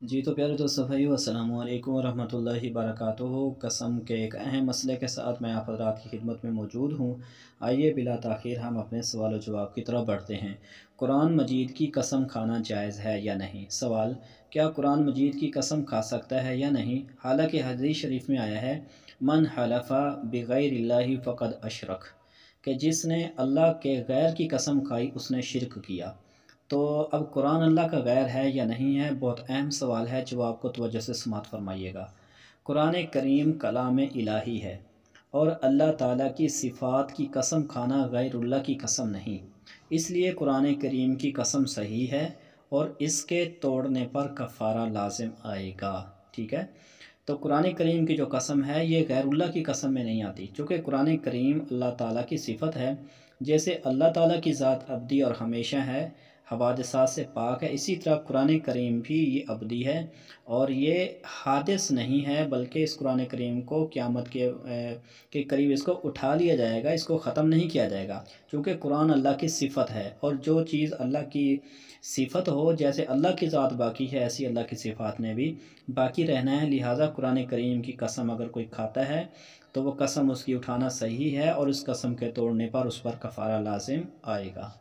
जी तो प्यारे दोस्तों भाई अल्लाम वरहमतुल्लाहि वरकatuh कसम के एक अहम मसले के साथ मैं आप हजरात की खिदमत में मौजूद हूँ। आइए बिला ताख़िर हम अपने सवाल जवाब की तरफ़ बढ़ते हैं। कुरान मजीद की कसम खाना जायज़ है या नहीं? सवाल, क्या कुरान मजीद की कसम खा सकता है या नहीं? हालाँकि हदीस शरीफ में आया है, मन हलफ़ा बग़ैर फ़कद अशरक कि जिसने अल्लाह के गैर की कसम खाई, उसने शिरक किया। तो अब कुरान अल्लाह का गैर है या नहीं है, बहुत अहम सवाल है जो आपको तवज्जो से समात फरमाइएगा। कुरान करीम कलाम इलाही है और अल्लाह ताला की सिफ़ात की कसम खाना गैरुल्लाह की कसम नहीं। इसलिए कुरान करीम की कसम सही है और इसके तोड़ने पर कफ़ारा लाजिम आएगा, ठीक है? तो कुरान करीम की जो कसम है, ये गैरुल्लाह की कसम में नहीं आती। चूँकि कुरान करीम अल्लाह ताला की सिफत है, जैसे अल्लाह ताला की ज़ात अब्दी और हमेशा है हवादसा से पाक है। इसी तरह कुरान करीम भी ये अबदी है और ये हादिस नहीं है, बल्कि इस कुरान करीम को क़्यामत के के करीब इसको उठा लिया जाएगा, इसको ख़त्म नहीं किया जाएगा, क्योंकि कुरान अल्लाह की सिफत है। और जो चीज़ अल्लाह की सिफत हो, जैसे अल्लाह की ज़ात बाकी है, ऐसी अल्लाह की सिफ़ात ने भी बाकी रहना है। लिहाजा कुरान करीम की कसम अगर कोई खाता है तो वह कसम उसकी उठाना सही है और उस कसम के तोड़ने पर उस पर कफ़ारा लाजिम आएगा।